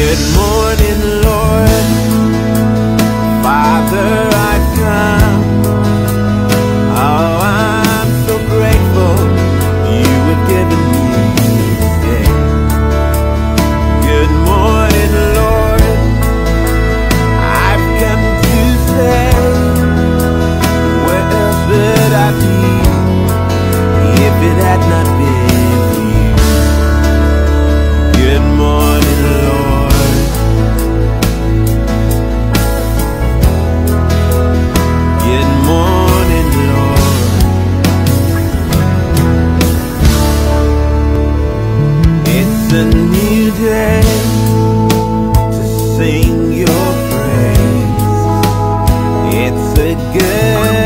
Good morning, Lord. a new day to sing your praise. It's a good.